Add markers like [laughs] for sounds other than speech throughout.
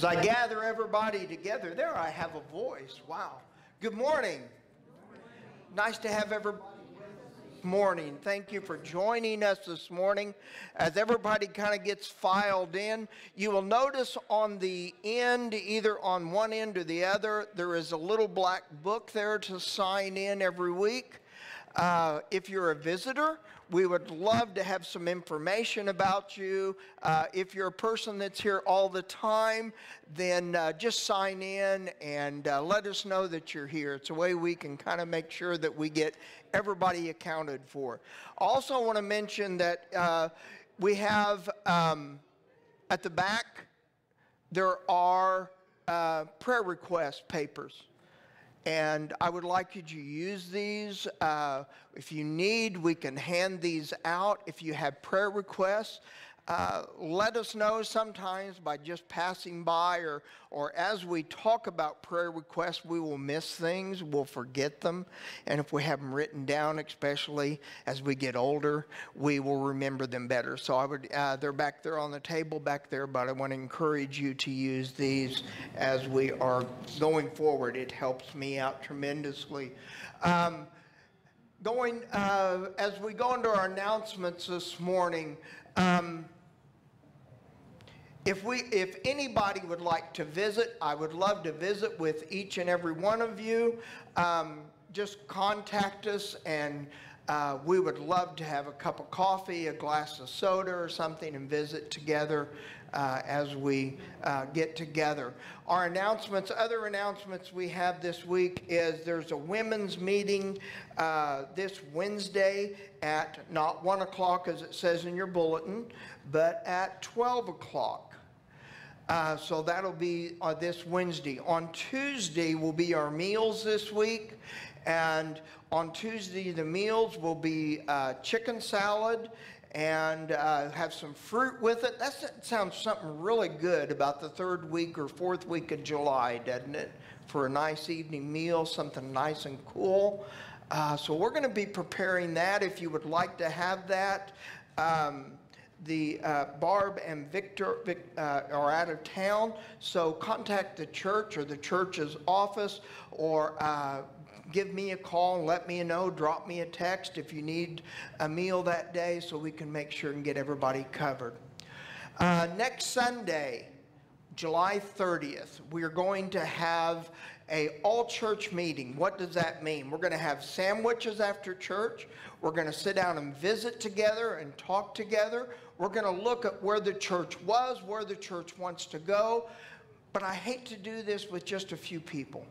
As I gather everybody together, there I have a voice. Wow. Good morning. Nice to have everybody morning. Thank you for joining us this morning. As everybody kind of gets filed in, you will notice on the end, either on one end or the other, there is a little black book there to sign in every week. Uh, if you're a visitor, we would love to have some information about you. Uh, if you're a person that's here all the time, then uh, just sign in and uh, let us know that you're here. It's a way we can kind of make sure that we get everybody accounted for. Also, I want to mention that uh, we have um, at the back, there are uh, prayer request papers. And I would like you to use these. Uh, if you need, we can hand these out. If you have prayer requests, uh, let us know sometimes by just passing by or, or as we talk about prayer requests, we will miss things, we'll forget them. And if we have them written down, especially as we get older, we will remember them better. So I would, uh, they're back there on the table back there, but I want to encourage you to use these as we are going forward. It helps me out tremendously. Um, going, uh, as we go into our announcements this morning, um, if we, if anybody would like to visit, I would love to visit with each and every one of you. Um, just contact us and uh, we would love to have a cup of coffee, a glass of soda or something and visit together uh, as we uh, get together. Our announcements, other announcements we have this week is there's a women's meeting uh, this Wednesday at not 1 o'clock as it says in your bulletin, but at 12 o'clock. Uh, so that'll be uh, this Wednesday. On Tuesday will be our meals this week. And on Tuesday, the meals will be uh, chicken salad and uh, have some fruit with it. That's, that sounds something really good about the third week or fourth week of July, doesn't it? For a nice evening meal, something nice and cool. Uh, so we're going to be preparing that if you would like to have that. Um, the uh, Barb and Victor Vic, uh, are out of town, so contact the church or the church's office or uh, give me a call let me know, drop me a text if you need a meal that day so we can make sure and get everybody covered. Uh, next Sunday, July 30th, we are going to have a all church meeting. What does that mean? We're going to have sandwiches after church. We're going to sit down and visit together and talk together. We're going to look at where the church was, where the church wants to go. But I hate to do this with just a few people.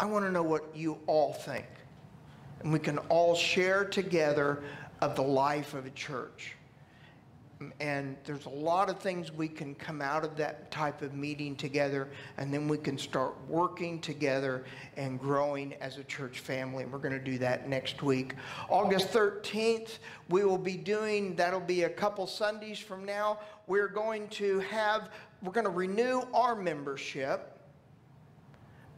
I want to know what you all think. And we can all share together of the life of a church. And there's a lot of things we can come out of that type of meeting together, and then we can start working together and growing as a church family. And we're going to do that next week. August 13th, we will be doing, that'll be a couple Sundays from now. We're going to have, we're going to renew our membership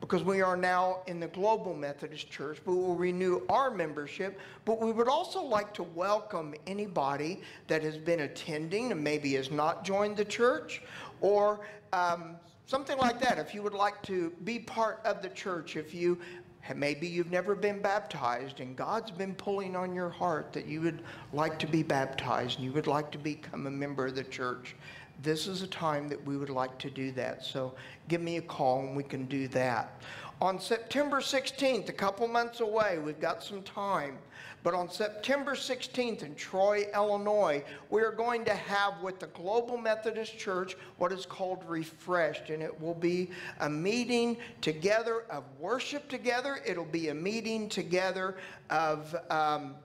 because we are now in the Global Methodist Church, but we'll renew our membership. But we would also like to welcome anybody that has been attending and maybe has not joined the church or um, something like that. If you would like to be part of the church, if you maybe you've never been baptized and God's been pulling on your heart that you would like to be baptized and you would like to become a member of the church, this is a time that we would like to do that. So give me a call and we can do that. On September 16th, a couple months away, we've got some time, but on September 16th in Troy, Illinois, we are going to have with the Global Methodist Church what is called Refreshed, and it will be a meeting together of worship together. It'll be a meeting together of um,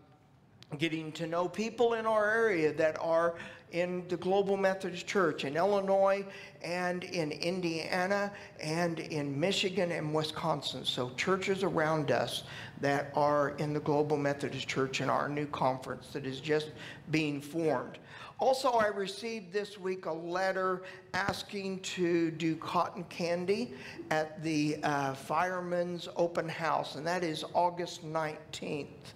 getting to know people in our area that are in the Global Methodist Church in Illinois and in Indiana and in Michigan and Wisconsin. So churches around us that are in the Global Methodist Church in our new conference that is just being formed. Also, I received this week a letter asking to do cotton candy at the uh, Fireman's Open House, and that is August 19th.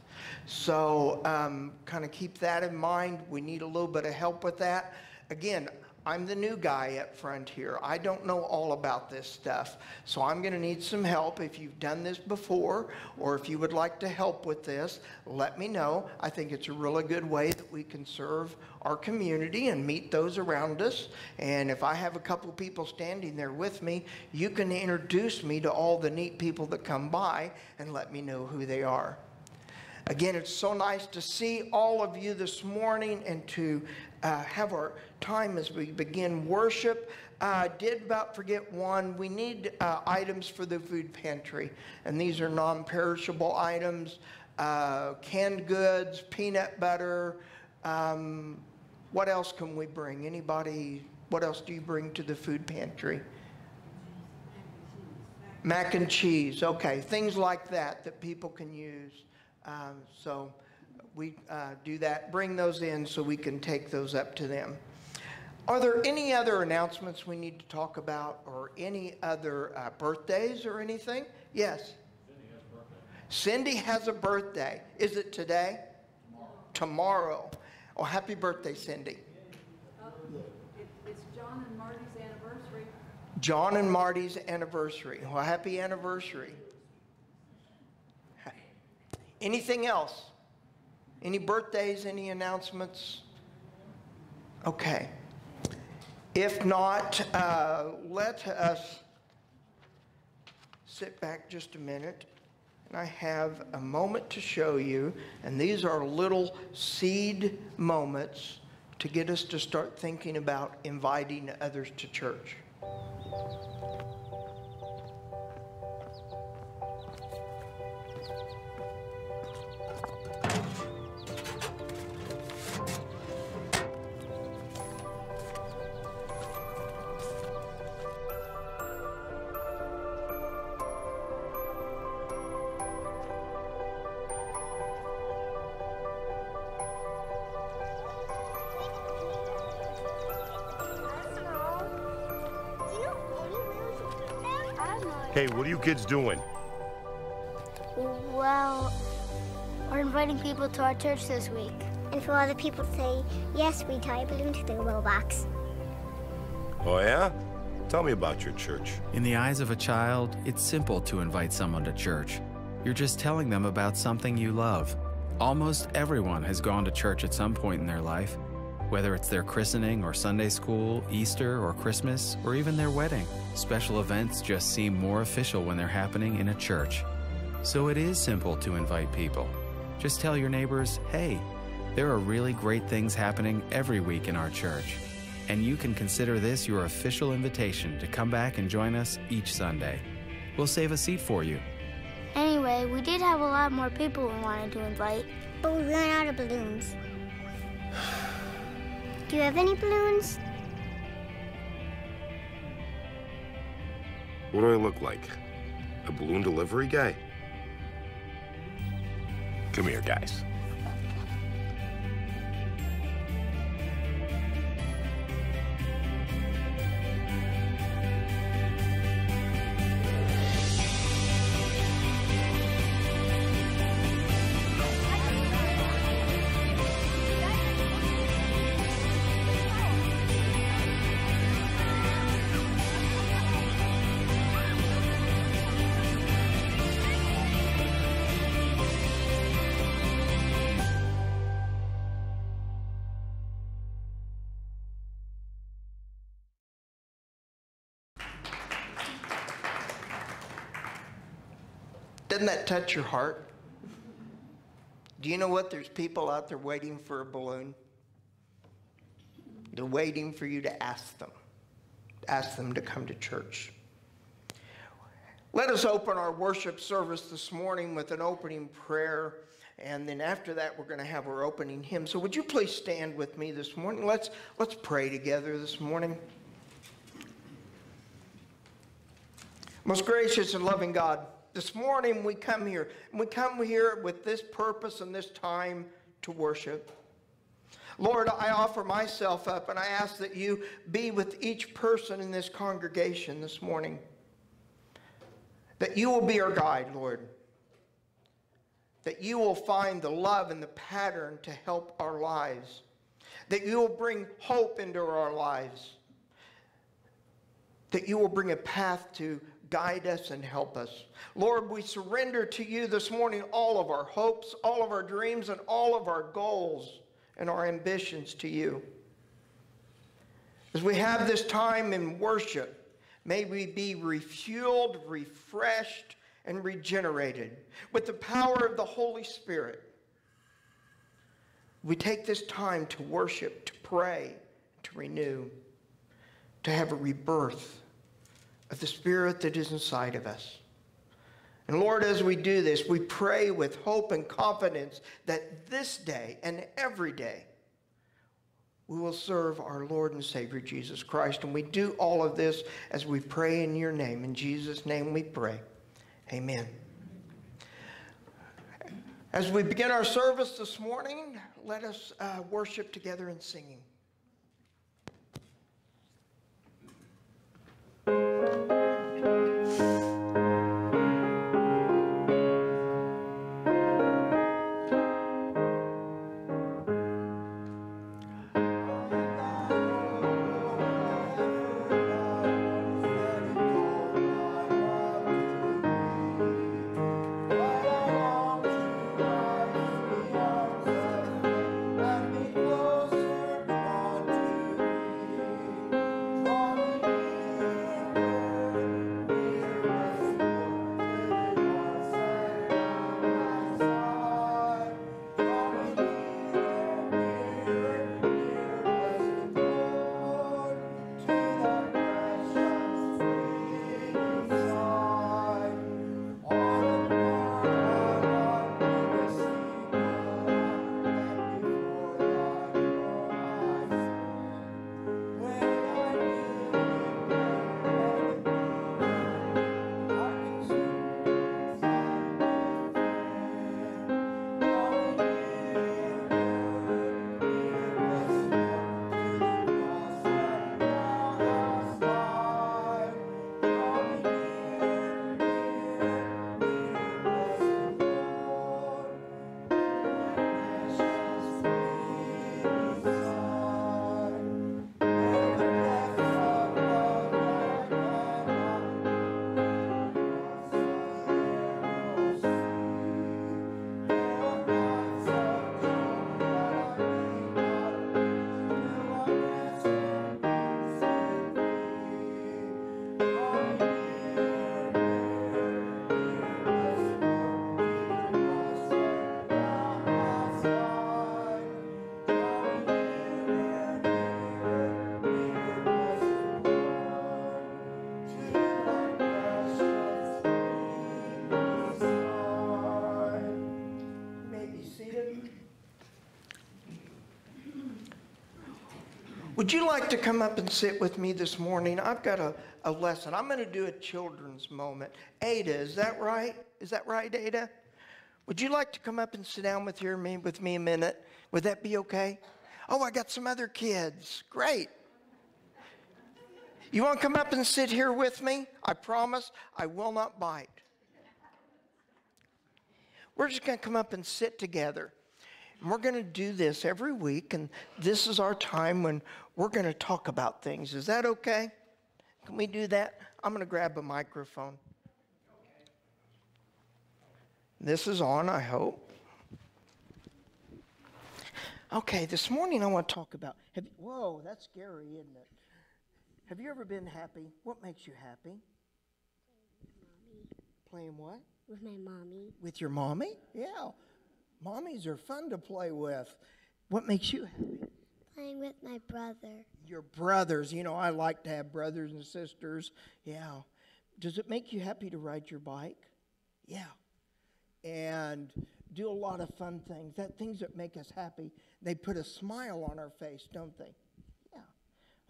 So um, kind of keep that in mind. We need a little bit of help with that. Again, I'm the new guy up front here. I don't know all about this stuff. So I'm going to need some help. If you've done this before or if you would like to help with this, let me know. I think it's a really good way that we can serve our community and meet those around us. And if I have a couple people standing there with me, you can introduce me to all the neat people that come by and let me know who they are. Again, it's so nice to see all of you this morning and to uh, have our time as we begin worship. Uh, did about forget one. We need uh, items for the food pantry, and these are non perishable items uh, canned goods, peanut butter. Um, what else can we bring? Anybody, what else do you bring to the food pantry? Mac and cheese, okay, things like that that people can use. Um, so we uh, do that, bring those in so we can take those up to them. Are there any other announcements we need to talk about or any other uh, birthdays or anything? Yes. Cindy has a birthday. Is it today? Tomorrow. Tomorrow. Oh, happy birthday, Cindy. it's John and Marty's anniversary. John and Marty's anniversary. Well, happy anniversary. Anything else? Any birthdays, any announcements? Okay. If not, uh, let us sit back just a minute. And I have a moment to show you, and these are little seed moments to get us to start thinking about inviting others to church. Kids doing? Well, we're inviting people to our church this week. And for other people to say, yes, we tie a balloon to the willow box. Oh, yeah? Tell me about your church. In the eyes of a child, it's simple to invite someone to church. You're just telling them about something you love. Almost everyone has gone to church at some point in their life, whether it's their christening or Sunday school, Easter or Christmas, or even their wedding. Special events just seem more official when they're happening in a church. So it is simple to invite people. Just tell your neighbors, hey, there are really great things happening every week in our church. And you can consider this your official invitation to come back and join us each Sunday. We'll save a seat for you. Anyway, we did have a lot more people we wanted to invite, but we ran out of balloons. Do you have any balloons? What do I look like? A balloon delivery guy? Come here, guys. Doesn't that touch your heart? Do you know what? There's people out there waiting for a balloon. They're waiting for you to ask them, ask them to come to church. Let us open our worship service this morning with an opening prayer. And then after that, we're going to have our opening hymn. So would you please stand with me this morning? Let's, let's pray together this morning. Most gracious and loving God, this morning we come here, we come here with this purpose and this time to worship. Lord, I offer myself up and I ask that you be with each person in this congregation this morning. That you will be our guide, Lord. That you will find the love and the pattern to help our lives. that you will bring hope into our lives, that you will bring a path to guide us and help us. Lord, we surrender to you this morning all of our hopes, all of our dreams, and all of our goals and our ambitions to you. As we have this time in worship, may we be refueled, refreshed, and regenerated with the power of the Holy Spirit. We take this time to worship, to pray, to renew, to have a rebirth of the Spirit that is inside of us. And Lord, as we do this, we pray with hope and confidence that this day and every day we will serve our Lord and Savior Jesus Christ. And we do all of this as we pray in your name. In Jesus' name we pray. Amen. As we begin our service this morning, let us uh, worship together in singing. You Would you like to come up and sit with me this morning? I've got a, a lesson. I'm going to do a children's moment. Ada, is that right? Is that right, Ada? Would you like to come up and sit down with, here, me, with me a minute? Would that be okay? Oh, I got some other kids. Great. You want to come up and sit here with me? I promise I will not bite. We're just going to come up and sit together. And we're going to do this every week, and this is our time when we're going to talk about things. Is that okay? Can we do that? I'm going to grab a microphone. This is on, I hope. Okay, this morning I want to talk about. Have whoa, that's scary, isn't it? Have you ever been happy? What makes you happy? mommy Playing what? With my mommy. With your mommy? Yeah. Mommies are fun to play with. What makes you happy? Playing with my brother. Your brothers. You know, I like to have brothers and sisters. Yeah. Does it make you happy to ride your bike? Yeah. And do a lot of fun things. That things that make us happy, they put a smile on our face, don't they? Yeah.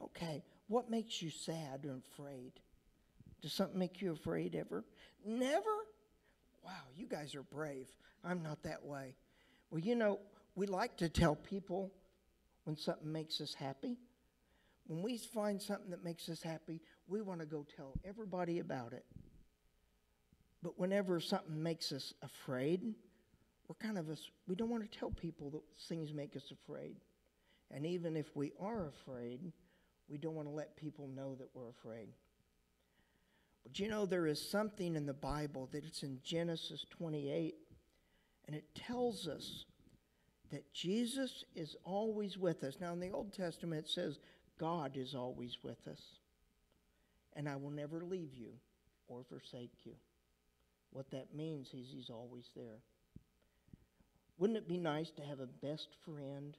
Okay. What makes you sad or afraid? Does something make you afraid ever? Never? Wow, you guys are brave. I'm not that way. Well, you know, we like to tell people when something makes us happy. When we find something that makes us happy, we want to go tell everybody about it. But whenever something makes us afraid, we're kind of a, we don't want to tell people that things make us afraid. And even if we are afraid, we don't want to let people know that we're afraid. But you know, there is something in the Bible that it's in Genesis 28, and it tells us that Jesus is always with us. Now, in the Old Testament, it says, God is always with us, and I will never leave you or forsake you. What that means is He's always there. Wouldn't it be nice to have a best friend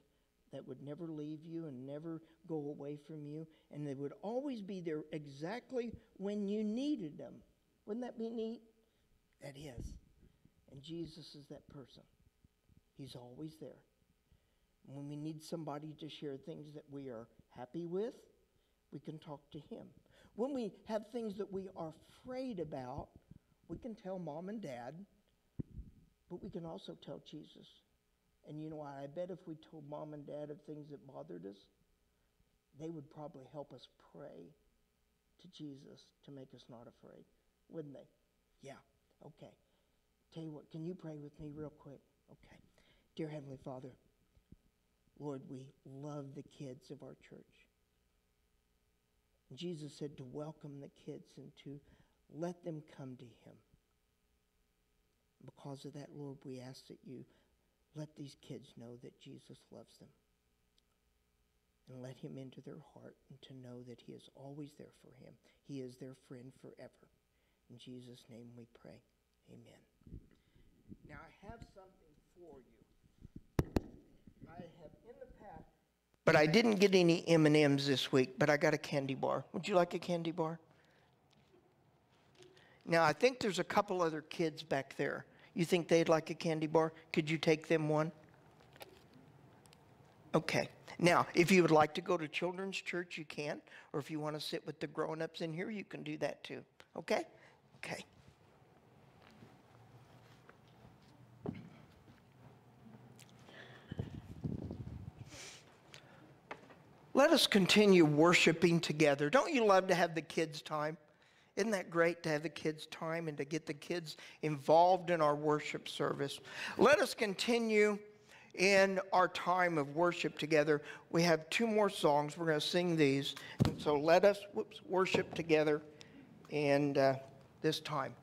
that would never leave you and never go away from you, and they would always be there exactly when you needed them? Wouldn't that be neat? That is. And Jesus is that person. He's always there. When we need somebody to share things that we are happy with, we can talk to him. When we have things that we are afraid about, we can tell mom and dad, but we can also tell Jesus. And you know what? I bet if we told mom and dad of things that bothered us, they would probably help us pray to Jesus to make us not afraid, wouldn't they? Yeah. Okay. Tell you what, can you pray with me real quick? Okay. Dear Heavenly Father, Lord, we love the kids of our church. Jesus said to welcome the kids and to let them come to Him. Because of that, Lord, we ask that you let these kids know that Jesus loves them. And let him into their heart and to know that he is always there for him. He is their friend forever. In Jesus' name we pray. Amen. Now I have something for you. I have in the past. But I didn't get any M&Ms this week, but I got a candy bar. Would you like a candy bar? Now, I think there's a couple other kids back there. You think they'd like a candy bar? Could you take them one? Okay. Now, if you would like to go to children's church, you can. Or if you want to sit with the grown ups in here, you can do that too. Okay? Okay. Let us continue worshiping together. Don't you love to have the kids' time? Isn't that great to have the kids' time and to get the kids involved in our worship service? Let us continue in our time of worship together. We have two more songs. We're going to sing these. So let us whoops, worship together and uh, this time.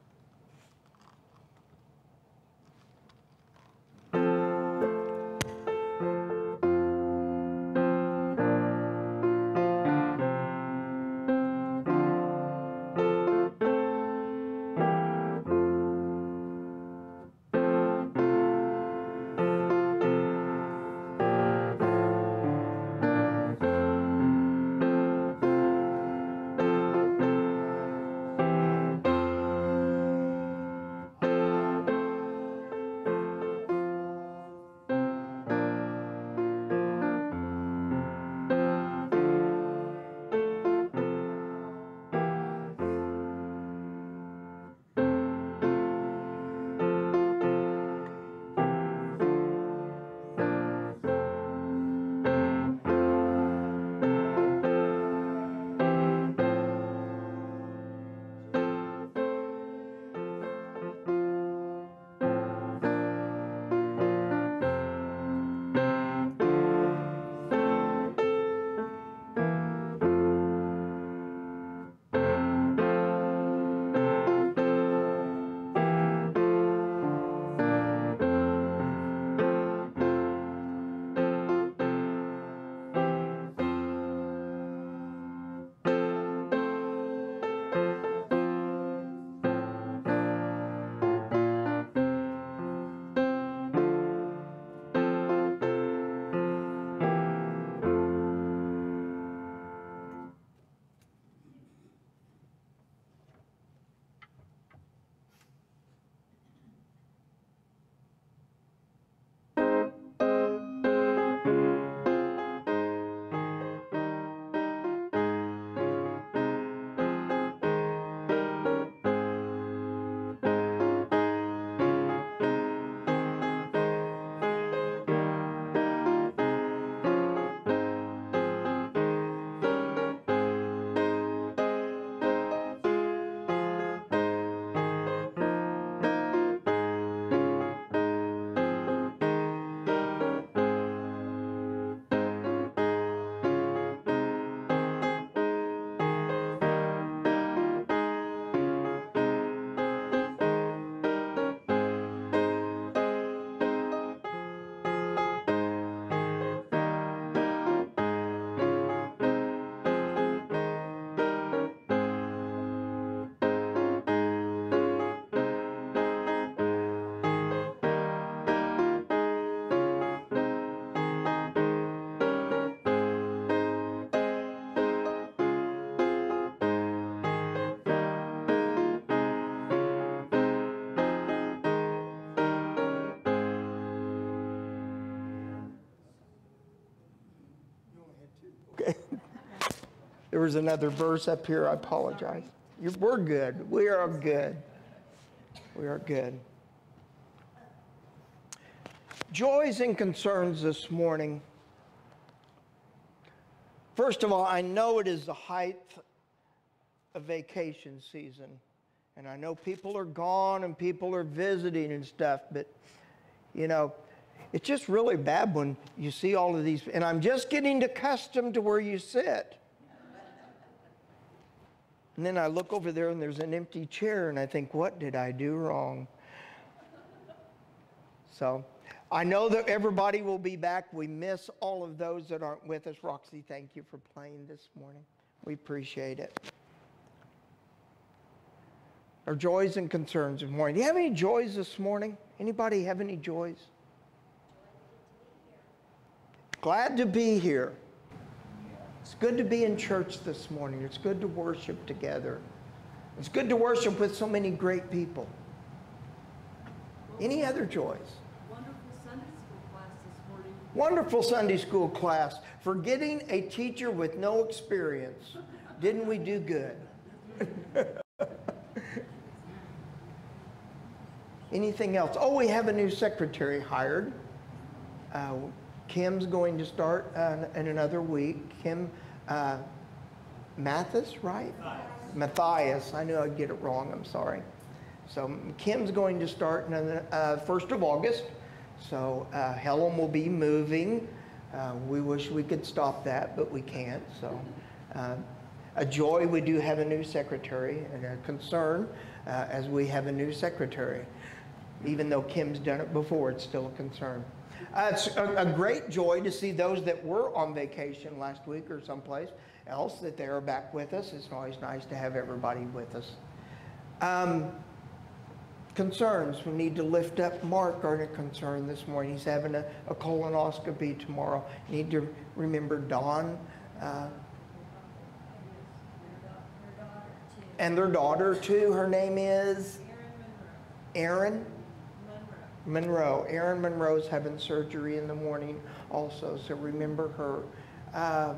There was another verse up here, I apologize. We're good. We are good. We are good. Joys and concerns this morning. First of all, I know it is the height of vacation season. And I know people are gone and people are visiting and stuff, but you know, it's just really bad when you see all of these. And I'm just getting accustomed to where you sit. And then I look over there and there's an empty chair, and I think, what did I do wrong? So I know that everybody will be back. We miss all of those that aren't with us. Roxy, thank you for playing this morning. We appreciate it. Our joys and concerns this morning. Do you have any joys this morning? Anybody have any joys? Glad to be here. It's good to be in church this morning. It's good to worship together. It's good to worship with so many great people. Any other joys? Wonderful Sunday school class this morning. Wonderful Sunday school class for getting a teacher with no experience. Didn't we do good? [laughs] Anything else? Oh, we have a new secretary hired. Uh, Kim's going to start uh, in another week. Kim uh, Mathis, right? Matthias. I knew I'd get it wrong. I'm sorry. So Kim's going to start on the uh, 1st of August. So uh, Helen will be moving. Uh, we wish we could stop that, but we can't. So uh, a joy we do have a new secretary, and a concern uh, as we have a new secretary. Even though Kim's done it before, it's still a concern. Uh, it's a, a great joy to see those that were on vacation last week or someplace else that they are back with us. It's always nice to have everybody with us. Um, concerns. We need to lift up Mark, our concern this morning. He's having a, a colonoscopy tomorrow. Need to remember Don. uh, and their daughter too. Her name is Erin Monroe. Erin Monroe's having surgery in the morning also, so remember her. Uh,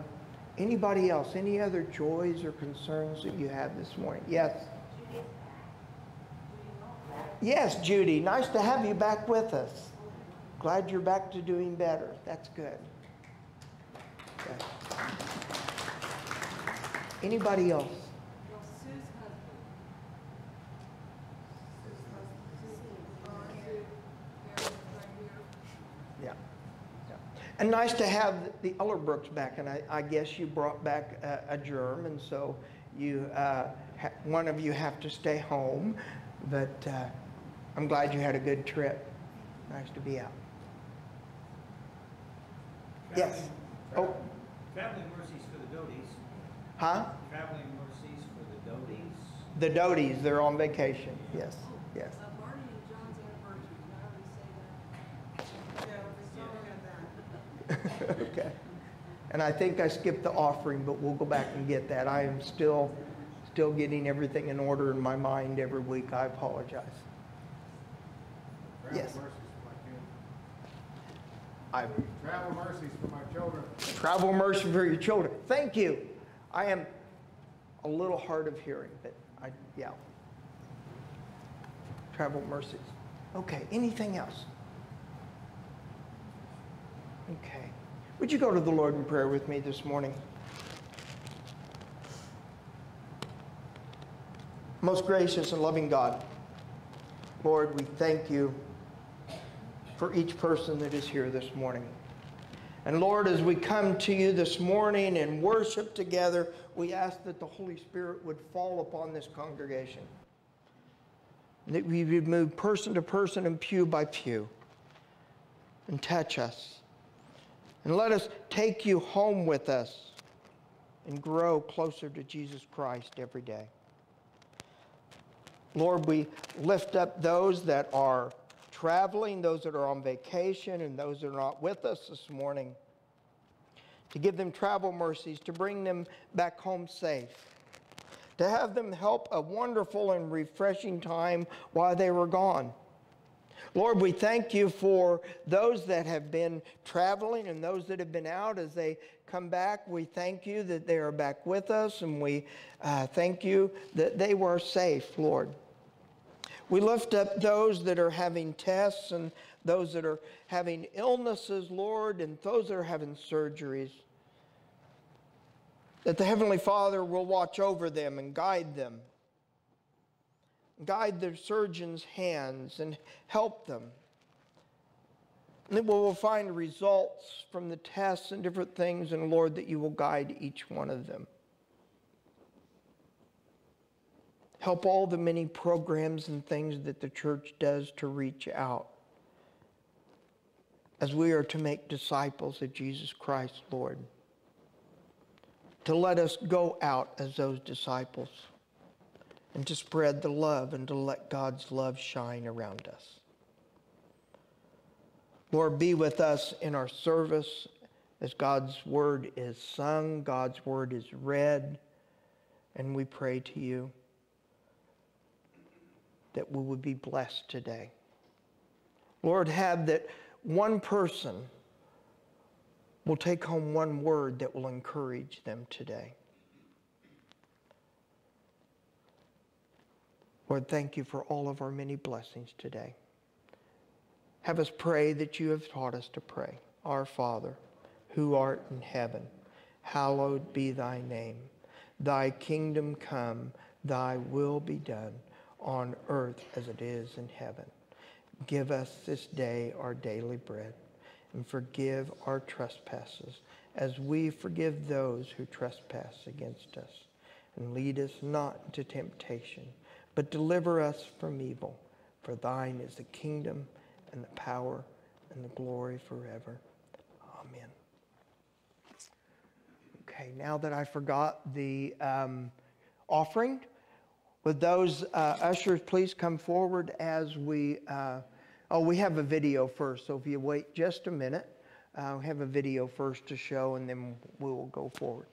anybody else? Any other joys or concerns that you have this morning? Yes. Yes, Judy. Nice to have you back with us. Glad you're back to doing better. That's good. Anybody else? Well, Sue's husband. Sue's husband. Sue. Uh, Sue. Aaron's right here. Yeah. yeah. And nice to have the Ellerbrooks back. And I, I guess you brought back a, a germ, and so you, uh, ha- one of you have to stay home. But uh, I'm glad you had a good trip. Nice to be out. Yes. Oh, Traveling mercies for the Doties. huh? Traveling mercies for the Doties. The Doties, they're on vacation. Yes, yes. Uh, Marty and John's anniversary, did I already say that? Yeah, we saw [laughs] Okay. And I think I skipped the offering, but we'll go back and get that. I am still, still getting everything in order in my mind every week. I apologize. Yes. Travel mercies for my I children. Travel mercies for my children. travel mercy for your children. Thank you. I am a little hard of hearing, but I, yeah. Travel mercies. Okay, anything else? Okay. Would you go to the Lord in prayer with me this morning? Most gracious and loving God, Lord, we thank you for each person that is here this morning. And Lord, as we come to you this morning and worship together, we ask that the Holy Spirit would fall upon this congregation. That we would move person to person and pew by pew and touch us. And let us take you home with us and grow closer to Jesus Christ every day. Lord, we lift up those that are traveling, those that are on vacation, and those that are not with us this morning, to give them travel mercies, to bring them back home safe, to have them help a wonderful and refreshing time while they were gone. Lord, we thank you for those that have been traveling and those that have been out as they come back. We thank you that they are back with us, and we uh, thank you that they were safe, Lord. We lift up those that are having tests and those that are having illnesses, Lord, and those that are having surgeries. That the Heavenly Father will watch over them and guide them guide the surgeon's hands and help them. And that we will find results from the tests and different things, and Lord, that you will guide each one of them. Help all the many programs and things that the church does to reach out as we are to make disciples of Jesus Christ, Lord. To let us go out as those disciples and to spread the love and to let God's love shine around us. Lord, be with us in our service as God's word is sung, God's word is read, and we pray to you that we would be blessed today. Lord, have that one person will take home one word that will encourage them today. Lord, thank you for all of our many blessings today. Have us pray that you have taught us to pray. Our Father, who art in heaven, hallowed be thy name. Thy kingdom come, thy will be done on earth as it is in heaven. Give us this day our daily bread and forgive our trespasses as we forgive those who trespass against us. And lead us not into temptation but deliver us from evil. For thine is the kingdom and the power and the glory forever. Amen. Okay, now that I forgot the um, offering, would those uh, ushers please come forward as we, uh, oh, we have a video first, so if you wait just a minute, uh, we have a video first to show and then we will go forward.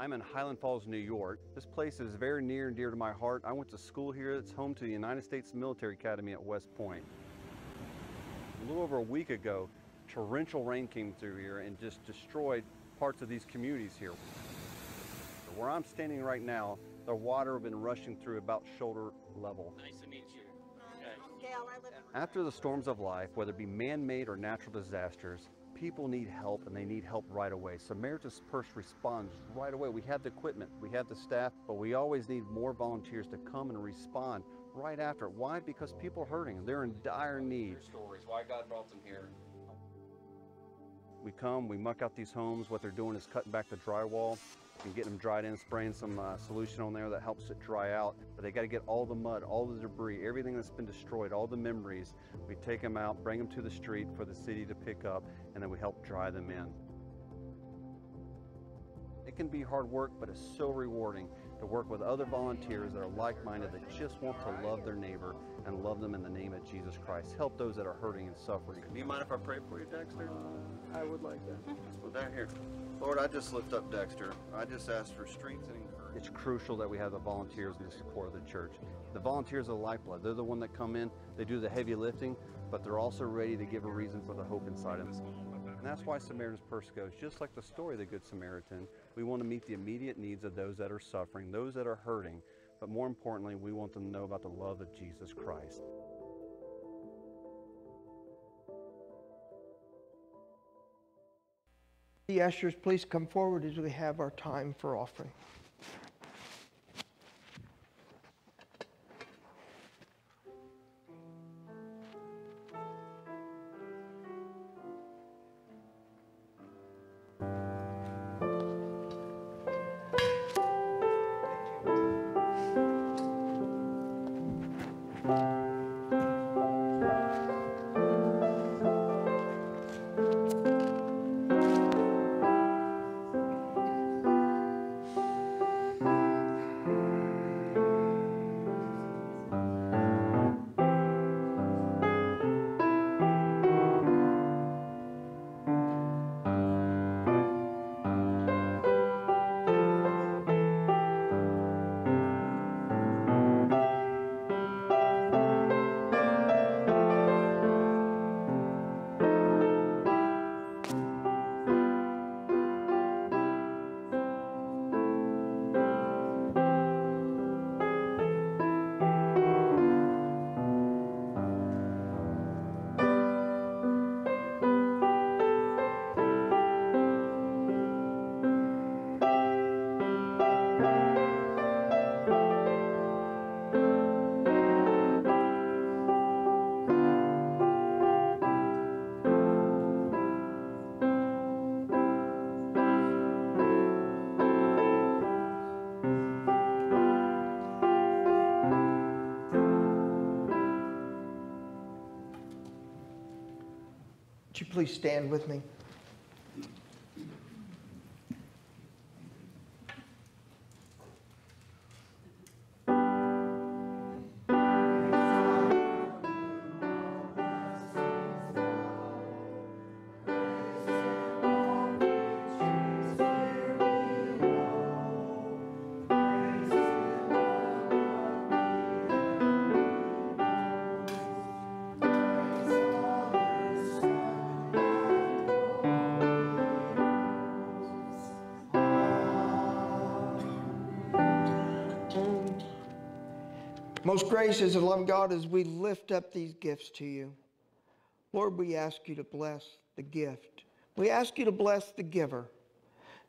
I'm in Highland Falls, New York. This place is very near and dear to my heart. I went to school here. It's home to the United States Military Academy at West Point. A little over a week ago, torrential rain came through here and just destroyed parts of these communities here. Where I'm standing right now, the water has been rushing through about shoulder level. Nice to meet you. After the storms of life, whether it be man-made or natural disasters, people need help and they need help right away. Samaritan's Purse responds right away. We have the equipment, we have the staff, but we always need more volunteers to come and respond right after. Why? Because people are hurting. They're in dire need. Stories, why God brought them here. We come, we muck out these homes. What they're doing is cutting back the drywall and getting them dried in, spraying some uh, solution on there that helps it dry out. But they got to get all the mud, all the debris, everything that's been destroyed, all the memories. We take them out, bring them to the street for the city to pick up, and then we help dry them in. It can be hard work, but it's so rewarding to work with other volunteers that are like-minded that just want to love their neighbor and love them in the name of Jesus Christ. Help those that are hurting and suffering. Do you mind if I pray for you, Dexter? I would like that. Well, down here. Lord, I just lift up Dexter. I just ask for strength and encouragement. It's crucial that we have the volunteers in the support of the church. The volunteers are the lifeblood. They're the one that come in, they do the heavy lifting, but they're also ready to give a reason for the hope inside them. And that's why Samaritan's Purse goes, just like the story of the Good Samaritan. We want to meet the immediate needs of those that are suffering, those that are hurting, but more importantly, we want them to know about the love of Jesus Christ. The ushers, please come forward as we have our time for offering. Stand with me? Most gracious and loving God, as we lift up these gifts to you, Lord, we ask you to bless the gift. We ask you to bless the giver.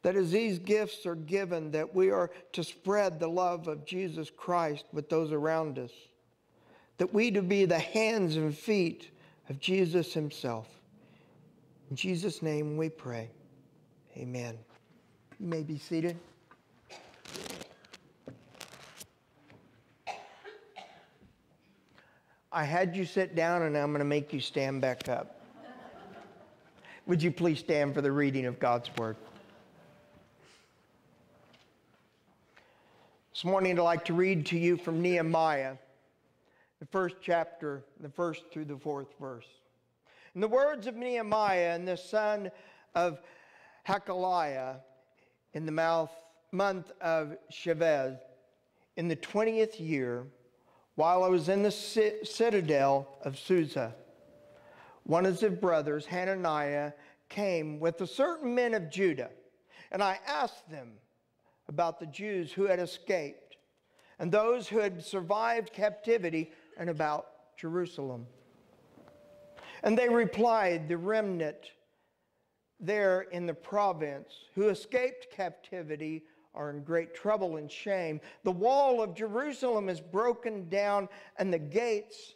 That as these gifts are given, that we are to spread the love of Jesus Christ with those around us. That we to be the hands and feet of Jesus himself. In Jesus' name we pray. Amen. You may be seated. I had you sit down and I'm going to make you stand back up. Would you please stand for the reading of God's Word? This morning I'd like to read to you from Nehemiah, the first chapter, the first through the fourth verse. In the words of Nehemiah and the son of Hacaliah in the mouth, month of Shevet, in the 20th year, while I was in the citadel of Susa. One of his brothers, Hananiah, came with a certain men of Judah, and I asked them about the Jews who had escaped and those who had survived captivity and about Jerusalem. And they replied, The remnant there in the province who escaped captivity are in great trouble and shame. The wall of Jerusalem is broken down, and the gates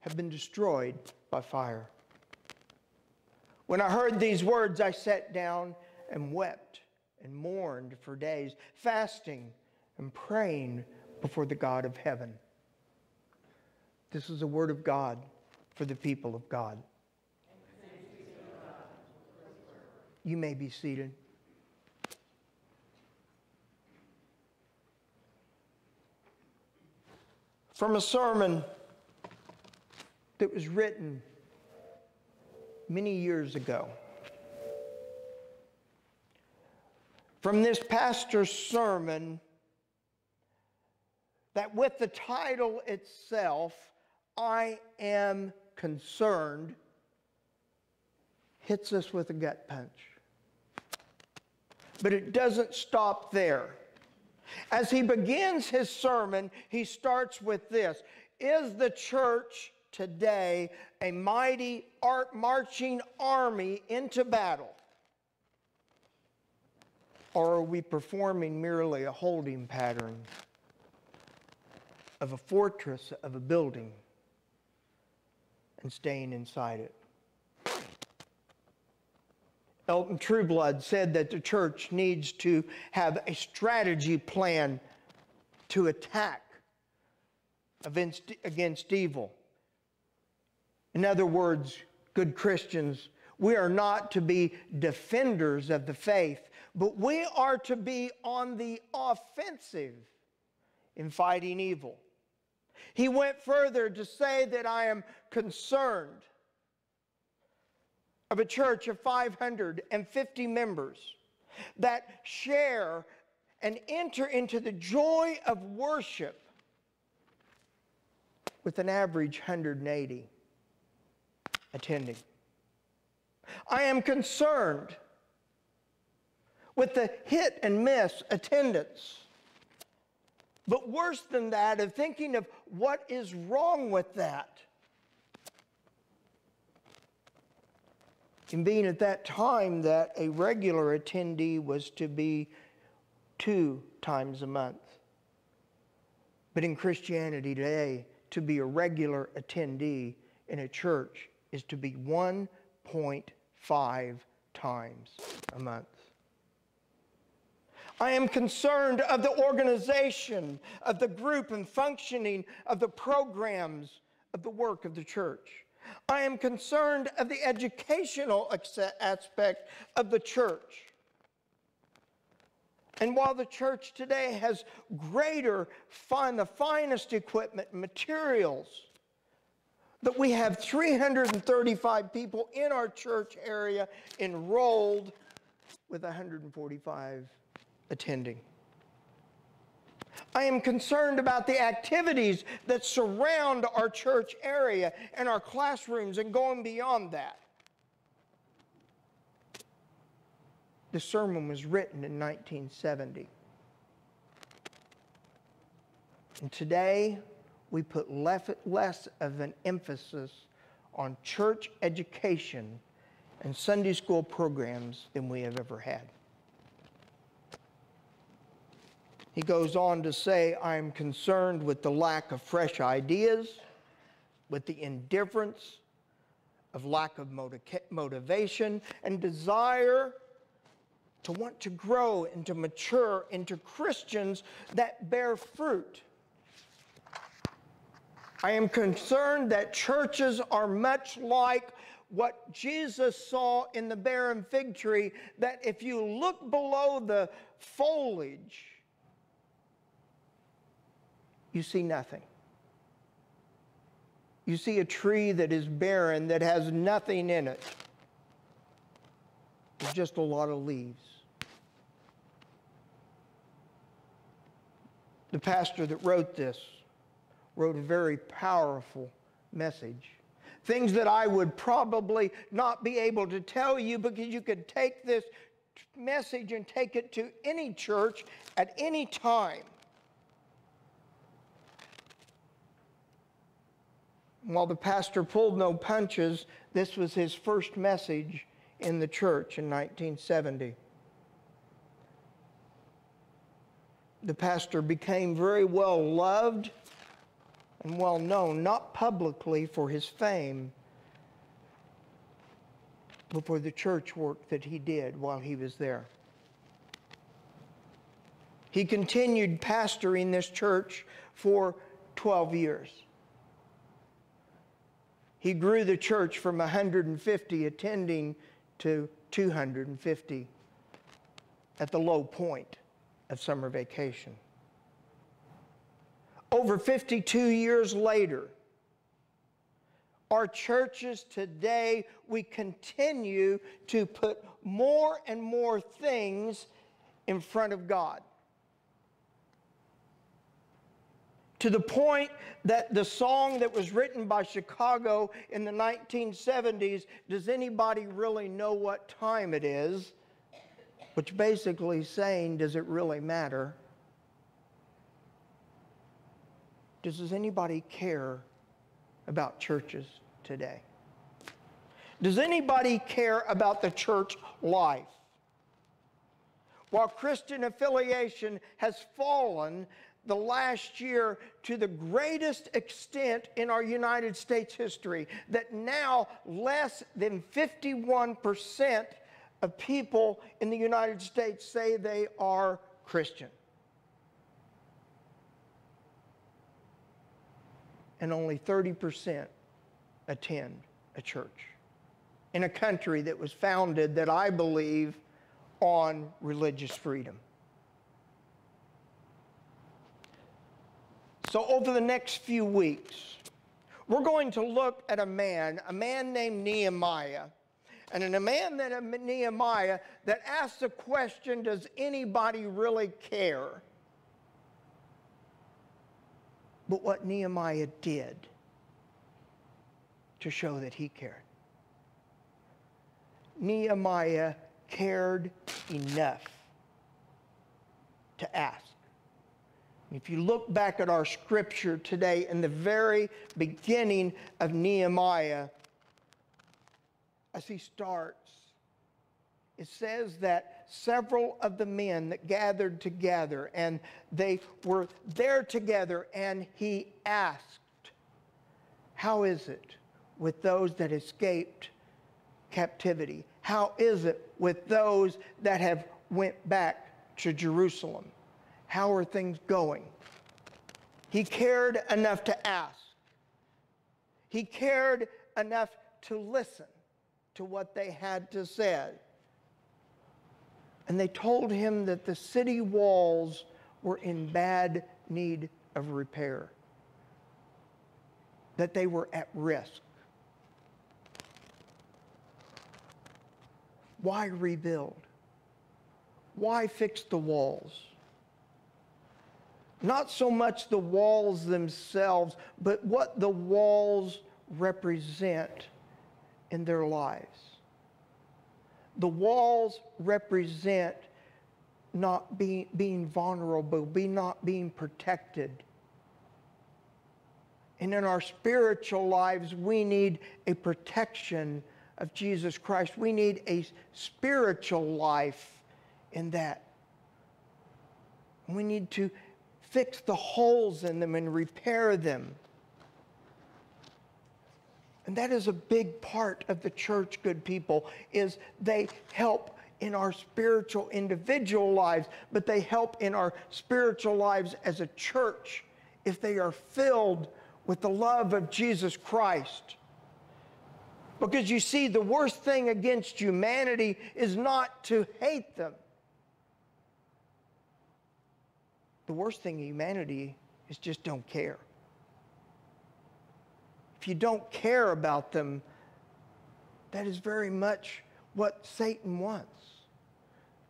have been destroyed by fire. When I heard these words, I sat down and wept and mourned for days, fasting and praying before the God of heaven. This is a word of God for the people of God. You may be seated. From a sermon that was written many years ago. From this pastor's sermon, that with the title itself, I am concerned, hits us with a gut punch. But it doesn't stop there. As he begins his sermon, he starts with this Is the church today a mighty art marching army into battle? Or are we performing merely a holding pattern of a fortress of a building and staying inside it? Elton Trueblood said that the church needs to have a strategy plan to attack against, evil. In other words, good Christians, we are not to be defenders of the faith, but we are to be on the offensive in fighting evil. He went further to say that I am concerned of a church of 550 members that share and enter into the joy of worship with an average 180 attending. I am concerned with the hit and miss attendance. But worse than that, of thinking of what is wrong with that. Being at that time that a regular attendee was to be two times a month. But in Christianity today, to be a regular attendee in a church is to be 1.5 times a month. I am concerned of the organization, of the group and functioning of the programs of the work of the church. I am concerned of the educational aspect of the church. And while the church today has greater, fine, the finest equipment, materials, that we have 335 people in our church area enrolled with 145 attending. I am concerned about the activities that surround our church area and our classrooms and going beyond that. The sermon was written in 1970. And today, we put less of an emphasis on church education and Sunday school programs than we have ever had. He goes on to say, I am concerned with the lack of fresh ideas, with the indifference, of lack of motivation and desire to want to grow and to mature into Christians that bear fruit. I am concerned that churches are much like what Jesus saw in the barren fig tree, that if you look below the foliage, you see nothing. You see a tree that is barren, that has nothing in it. There's just a lot of leaves. The pastor that wrote this wrote a very powerful message. Things that I would probably not be able to tell you because you could take this message and take it to any church at any time. While the pastor pulled no punches, this was his first message in the church in 1970. The pastor became very well loved and well known, not publicly for his fame, but for the church work that he did while he was there. He continued pastoring this church for 12 years. He grew the church from 150 attending to 250 at the low point of summer vacation. Over 52 years later, our churches today, we continue to put more and more things in front of God. To the point that the song that was written by Chicago in the 1970s, Does Anybody Really Know What Time It Is? Which basically saying, Does it really matter? Does anybody care about churches today? Does anybody care about the church life? While Christian affiliation has fallen, the last year to the greatest extent in our United States history that now less than 51% of people in the United States say they are Christian. And only 30% attend a church in a country that was founded, that I believe, on religious freedom. So, over the next few weeks, we're going to look at a man, a man named Nehemiah, and a man that Nehemiah that asks the question Does anybody really care? But what Nehemiah did to show that he cared. Nehemiah cared enough to ask. If you look back at our scripture today, in the very beginning of Nehemiah, as he starts, it says that several of the men that gathered together and they were there together, and he asked, How is it with those that escaped captivity? How is it with those that have went back to Jerusalem? How are things going? He cared enough to ask. He cared enough to listen to what they had to say. And they told him that the city walls were in bad need of repair, that they were at risk. Why rebuild? Why fix the walls? Not so much the walls themselves, but what the walls represent in their lives. The walls represent not being, being vulnerable, be not being protected. And in our spiritual lives, we need a protection of Jesus Christ. We need a spiritual life in that. We need to fix the holes in them and repair them. And that is a big part of the church, good people, is they help in our spiritual individual lives, but they help in our spiritual lives as a church if they are filled with the love of Jesus Christ. Because you see, the worst thing against humanity is not to hate them. The worst thing in humanity is just don't care. If you don't care about them, that is very much what Satan wants.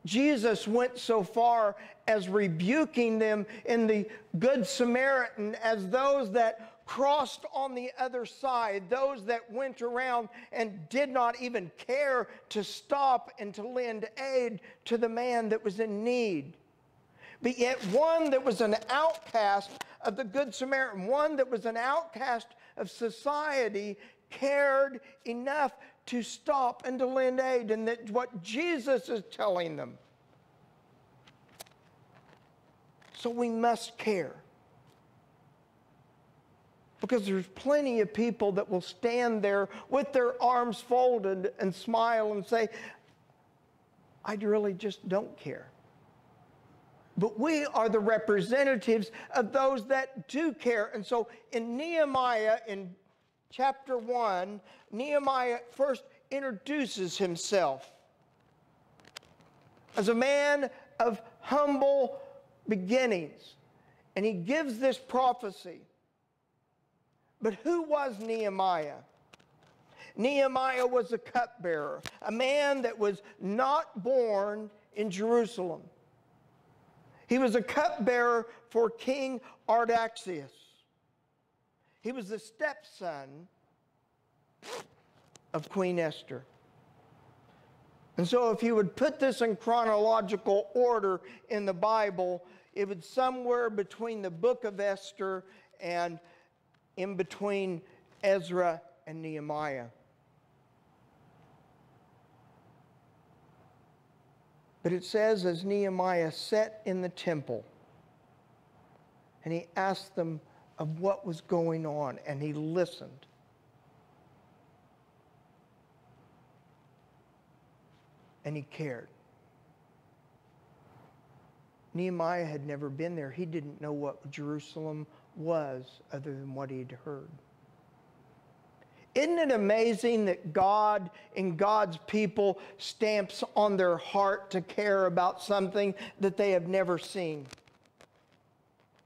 Jesus went so far as rebuking them in the Good Samaritan as those that crossed on the other side, those that went around and did not even care to stop and to lend aid to the man that was in need. But yet, one that was an outcast of the Good Samaritan, one that was an outcast of society, cared enough to stop and to lend aid. And that what Jesus is telling them. So we must care. Because there's plenty of people that will stand there with their arms folded and smile and say, I really just don't care. But we are the representatives of those that do care. And so in Nehemiah, in chapter 1, Nehemiah first introduces himself as a man of humble beginnings. And he gives this prophecy. But who was Nehemiah? Nehemiah was a cupbearer, a man that was not born in Jerusalem. He was a cupbearer for King Artaxerxes. He was the stepson of Queen Esther. And so, if you would put this in chronological order in the Bible, it would somewhere between the book of Esther and in between Ezra and Nehemiah. But it says, as Nehemiah sat in the temple, and he asked them of what was going on, and he listened. And he cared. Nehemiah had never been there. He didn't know what Jerusalem was other than what he'd heard. Isn't it amazing that God and God's people stamps on their heart to care about something that they have never seen?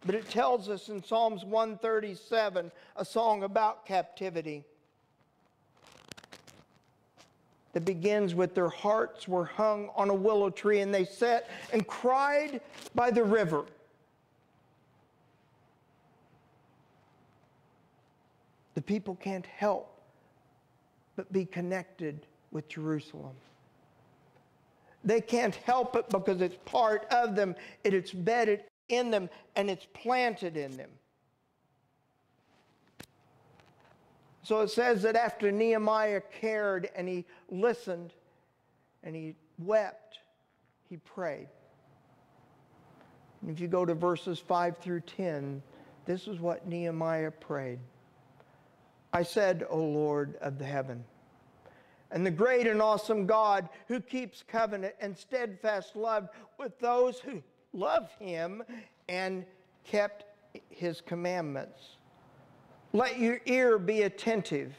But it tells us in Psalms 137, a song about captivity, that begins with their hearts were hung on a willow tree and they sat and cried by the river. The people can't help but be connected with Jerusalem. They can't help it because it's part of them, it's bedded in them, and it's planted in them. So it says that after Nehemiah cared and he listened and he wept, he prayed. And if you go to verses 5 through 10, this is what Nehemiah prayed. I said, O Lord of the heaven, and the great and awesome God who keeps covenant and steadfast love with those who love him and kept his commandments. Let your ear be attentive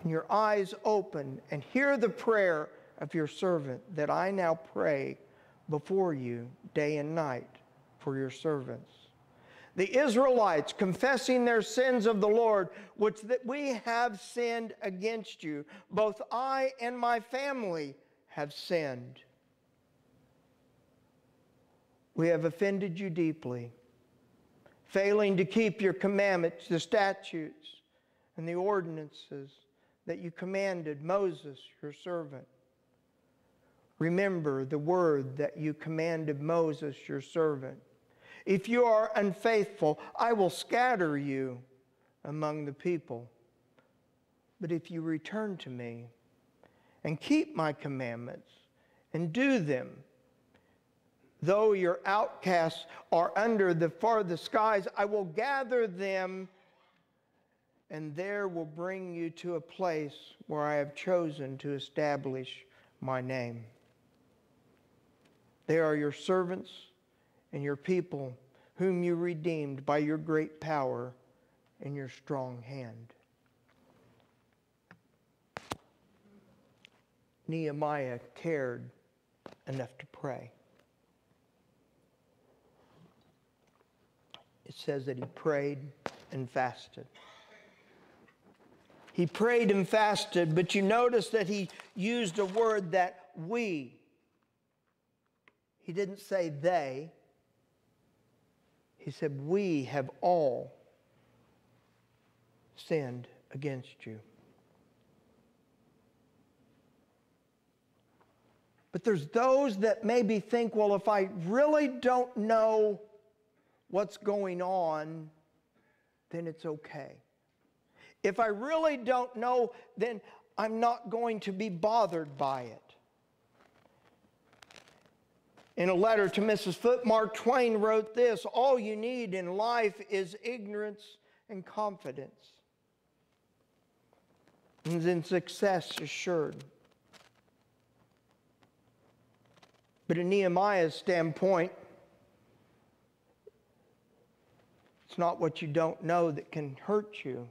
and your eyes open and hear the prayer of your servant that I now pray before you day and night for your servants. The Israelites confessing their sins of the Lord, which that we have sinned against you. Both I and my family have sinned. We have offended you deeply, failing to keep your commandments, the statutes, and the ordinances that you commanded Moses, your servant. Remember the word that you commanded Moses, your servant. If you are unfaithful, I will scatter you among the people. But if you return to me and keep my commandments and do them, though your outcasts are under the farthest skies, I will gather them and there will bring you to a place where I have chosen to establish my name. They are your servants and your people, whom you redeemed by your great power and your strong hand. Nehemiah cared enough to pray. It says that he prayed and fasted. He prayed and fasted, but you notice that he used a word that we. He didn't say they. He said, We have all sinned against you. But there's those that maybe think, well, if I really don't know what's going on, then it's okay. If I really don't know, then I'm not going to be bothered by it. In a letter to Mrs. Foote, Mark Twain wrote this All you need in life is ignorance and confidence. And then success assured. But in Nehemiah's standpoint, it's not what you don't know that can hurt you,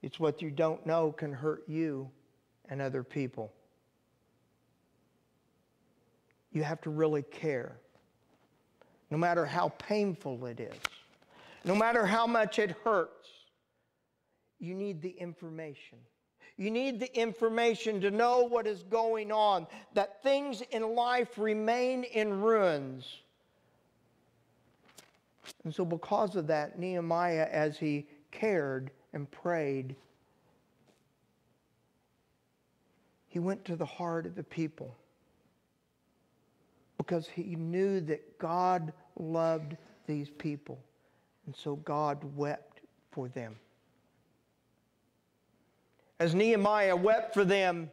it's what you don't know can hurt you and other people. You have to really care. No matter how painful it is, no matter how much it hurts, you need the information. You need the information to know what is going on, that things in life remain in ruins. And so, because of that, Nehemiah, as he cared and prayed, he went to the heart of the people because he knew that God loved these people. And so God wept for them. As Nehemiah wept for them,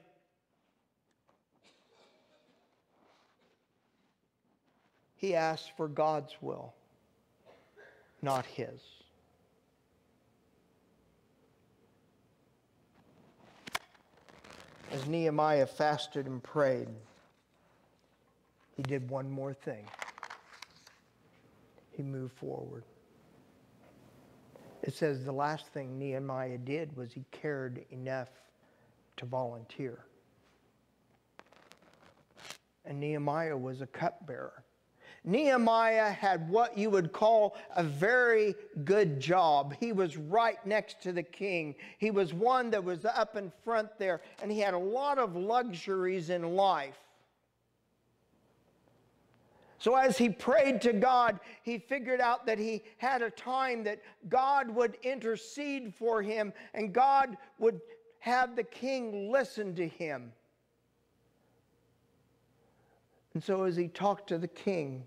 he asked for God's will, not his. As Nehemiah fasted and prayed, he did one more thing. He moved forward. It says the last thing Nehemiah did was he cared enough to volunteer. And Nehemiah was a cupbearer. Nehemiah had what you would call a very good job. He was right next to the king. He was one that was up in front there, and he had a lot of luxuries in life. So, as he prayed to God, he figured out that he had a time that God would intercede for him and God would have the king listen to him. And so, as he talked to the king,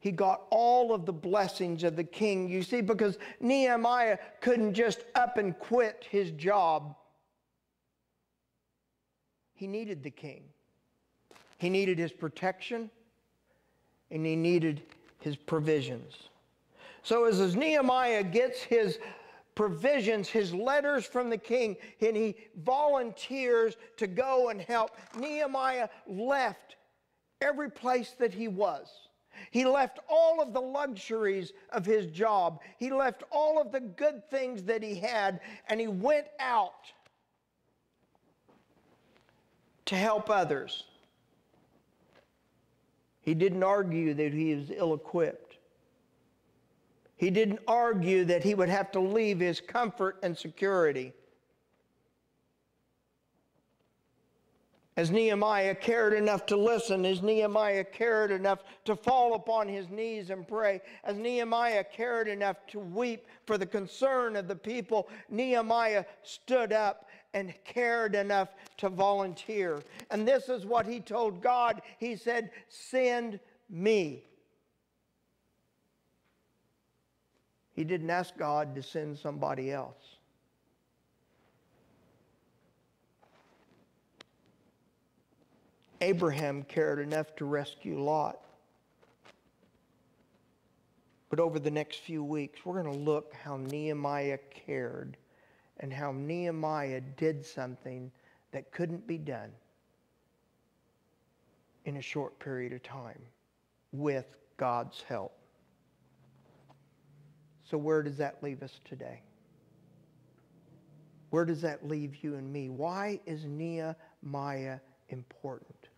he got all of the blessings of the king. You see, because Nehemiah couldn't just up and quit his job, he needed the king. He needed his protection and he needed his provisions. So as, Nehemiah gets his provisions, his letters from the king, and he volunteers to go and help, Nehemiah left every place that he was. He left all of the luxuries of his job. He left all of the good things that he had, and he went out to help others. He didn't argue that he was ill equipped. He didn't argue that he would have to leave his comfort and security. As Nehemiah cared enough to listen, as Nehemiah cared enough to fall upon his knees and pray, as Nehemiah cared enough to weep for the concern of the people, Nehemiah stood up and cared enough to volunteer. And this is what he told God. He said, Send me. He didn't ask God to send somebody else. Abraham cared enough to rescue Lot. But over the next few weeks, we're going to look how Nehemiah cared and how Nehemiah did something that couldn't be done in a short period of time with God's help. So, where does that leave us today? Where does that leave you and me? Why is Nehemiah important?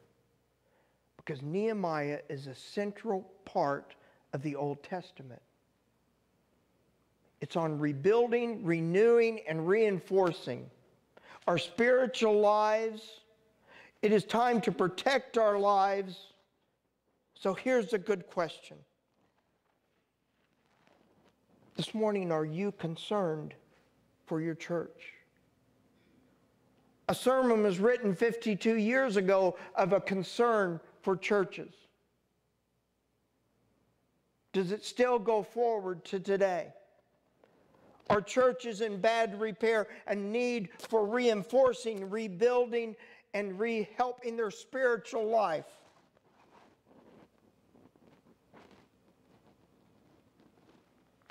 Because Nehemiah is a central part of the Old Testament. It's on rebuilding, renewing, and reinforcing our spiritual lives. It is time to protect our lives. So here's a good question. This morning, are you concerned for your church? A sermon was written 52 years ago of a concern for churches. Does it still go forward to today? Are churches in bad repair and need for reinforcing, rebuilding, and re their spiritual life?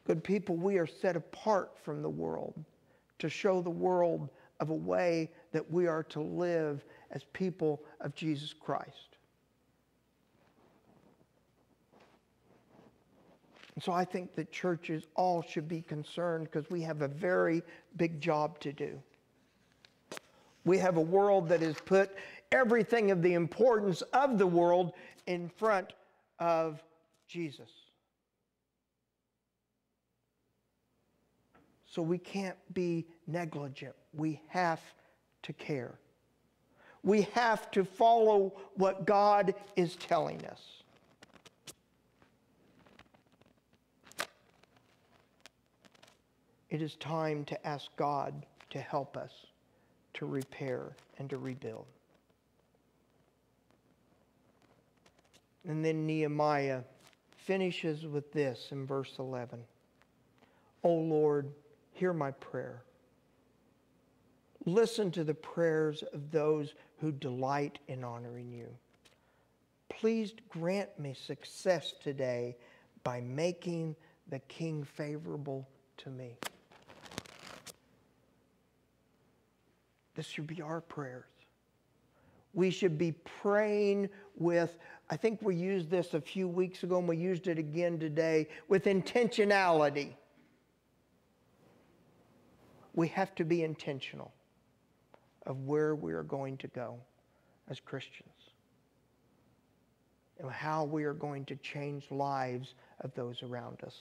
Good people, we are set apart from the world to show the world of a way that we are to live as people of Jesus Christ. And so I think that churches all should be concerned because we have a very big job to do. We have a world that has put everything of the importance of the world in front of Jesus. So we can't be negligent. We have to care. We have to follow what God is telling us. It is time to ask God to help us to repair and to rebuild. And then Nehemiah finishes with this in verse 11 O Lord, hear my prayer. Listen to the prayers of those who delight in honoring you. Please grant me success today by making the king favorable to me. This should be our prayers. We should be praying with, I think we used this a few weeks ago and we used it again today, with intentionality. We have to be intentional of where we are going to go as Christians and how we are going to change lives of those around us.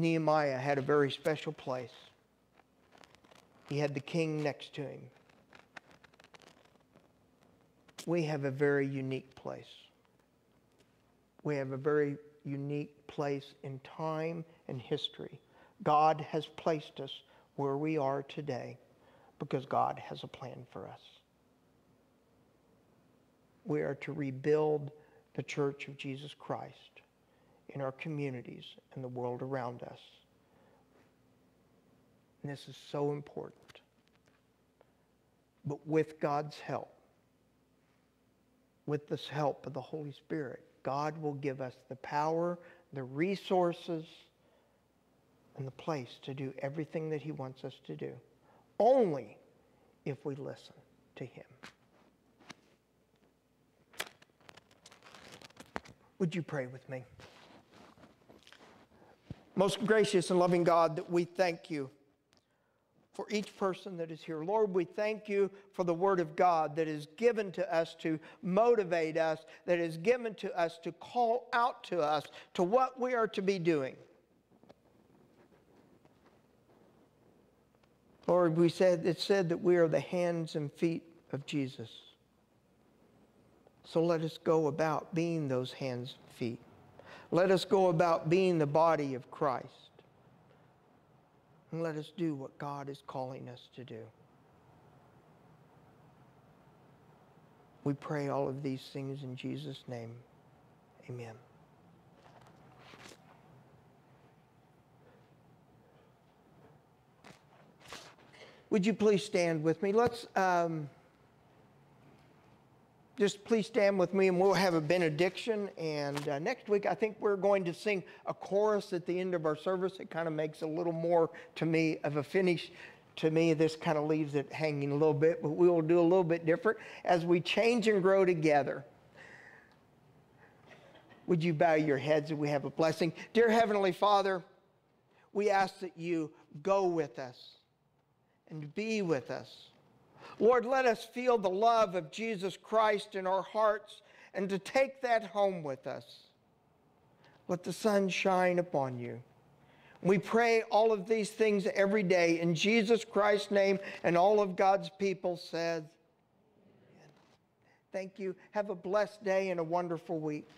Nehemiah had a very special place. He had the king next to him. We have a very unique place. We have a very unique place in time and history. God has placed us where we are today because God has a plan for us. We are to rebuild the church of Jesus Christ in our communities and the world around us. And this is so important. But with God's help, with this help of the Holy Spirit, God will give us the power, the resources, and the place to do everything that He wants us to do. Only if we listen to Him. Would you pray with me? Most gracious and loving God, that we thank you for each person that is here. Lord, we thank you for the Word of God that is given to us to motivate us, that is given to us to call out to us to what we are to be doing. Lord, we said it said that we are the hands and feet of Jesus. So let us go about being those hands and feet. Let us go about being the body of Christ. And let us do what God is calling us to do. We pray all of these things in Jesus' name. Amen. Would you please stand with me? Let's um, just please stand with me and we'll have a benediction. And uh, next week, I think we're going to sing a chorus at the end of our service. It kind of makes a little more to me of a finish. To me, this kind of leaves it hanging a little bit, but we will do a little bit different as we change and grow together. Would you bow your heads and we have a blessing? Dear Heavenly Father, we ask that you go with us and be with us. Lord, let us feel the love of Jesus Christ in our hearts and to take that home with us. Let the sun shine upon you. We pray all of these things every day in Jesus Christ's name, and all of God's people said, Thank you. Have a blessed day and a wonderful week.